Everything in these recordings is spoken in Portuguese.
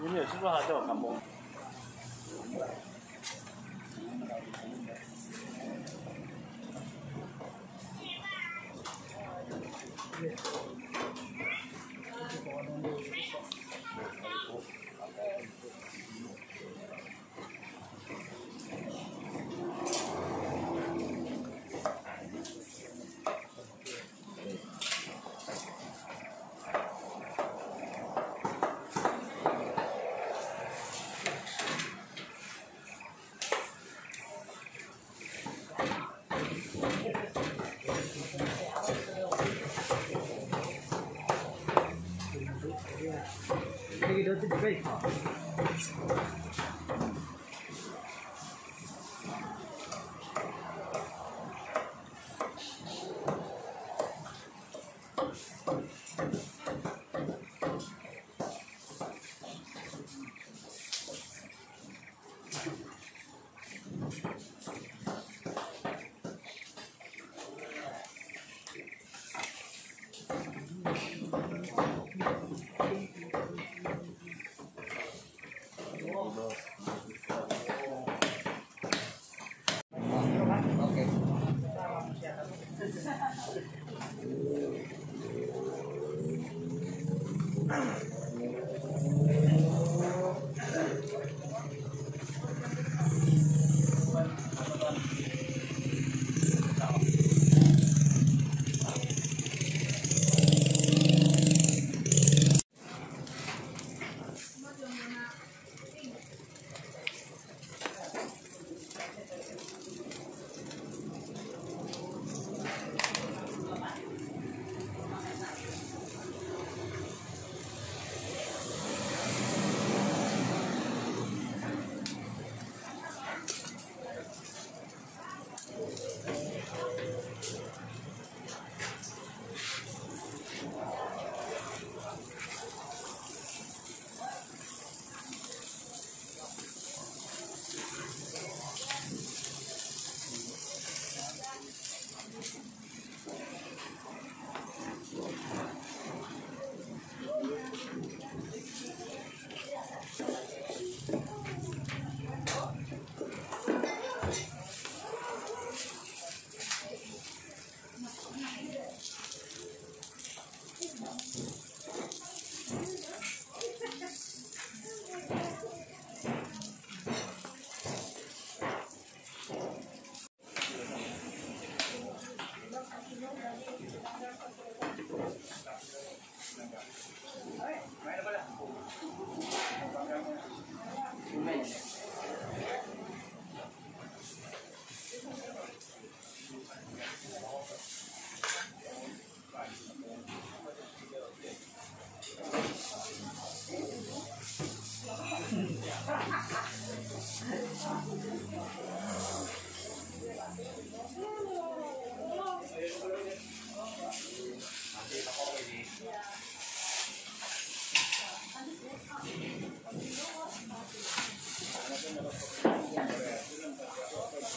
你们有吃过它这种干崩？ 这 de vez, ó. Thank 备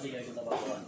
tiga kita bawa